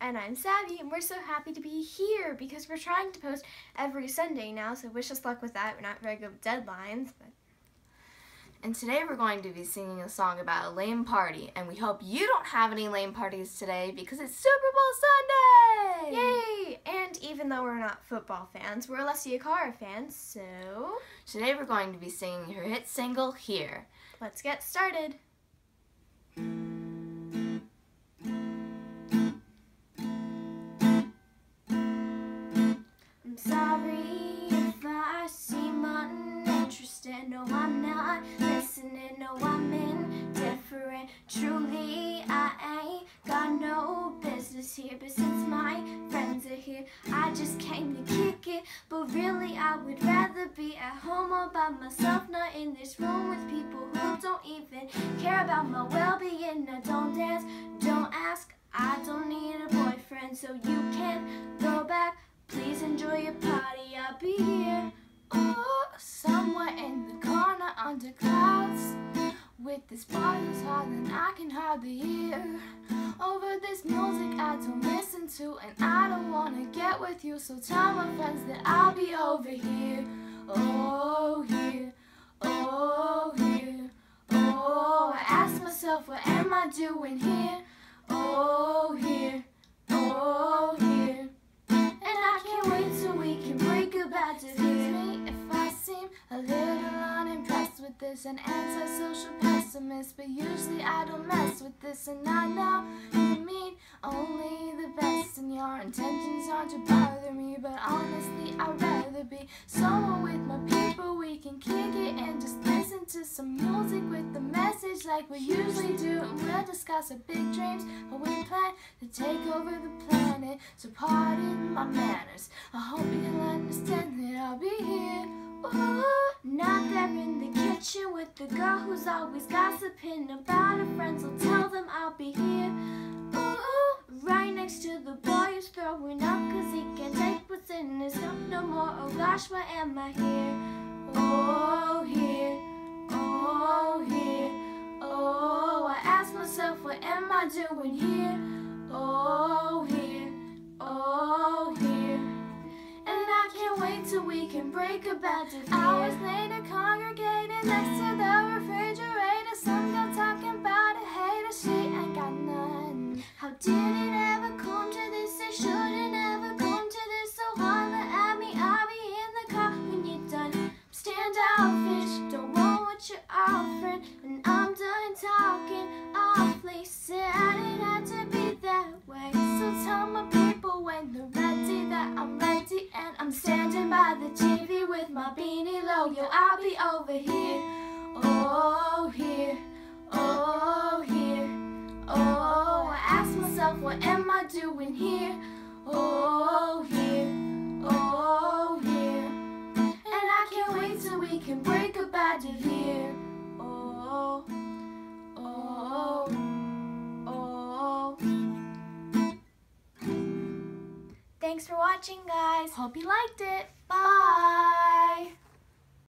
And I'm Savvy, and we're so happy to be here because we're trying to post every Sunday now, so wish us luck with that. We're not very good with deadlines, but. And today we're going to be singing a song about a lame party, and we hope you don't have any lame parties today because it's Super Bowl Sunday! Yay! And even though we're not football fans, we're Alessia Cara fans, so. Today we're going to be singing her hit single, Here. Let's get started. I'm sorry if I seem uninterested. No, I'm not listening. No, I'm indifferent. Truly, I ain't got no business here. But since my friends are here, I just came to kick it. But really, I would rather be at home all by myself, not in this room with people who don't even care about my well being. I don't dance, don't ask. I don't need a boyfriend, so you your party, I'll be here. Oh, somewhere in the corner under clouds. With this bottle's hard and I can hardly hear. Over this music I don't listen to, and I don't wanna get with you. So tell my friends that I'll be over here. Oh, here. Oh, here. Oh, I ask myself, what am I doing here? Oh, here. Oh, here. A bad Excuse me if I seem a little unimpressed with this. An antisocial pessimist But usually I don't mess with this. And I know you mean only the best And your intentions aren't to bother me But honestly I'd rather be somewhere with my people. We can kick it and just listen to some music With the like we usually do And we'll discuss our big dreams How we plan to take over the planet. So pardon my manners. I hope you'll understand that I'll be here. Ooh, not there in the kitchen with the girl who's always gossiping about her friends. I'll tell them I'll be here. Ooh, right next to the boy who's throwing up Cause he can't take what's in his cup no more. Oh gosh, why am I here? Doing here? Oh, here, oh, here And I can't wait till we can break a bad to Hours later, congregating next to the refrigerator Some girl talking about a hater, I'm standing by the TV with my beanie low. Yo, I'll be over here. Oh, here. Oh, here. Oh, I ask myself, what am I doing here? Thanks for watching, guys. Hope you liked it. Bye.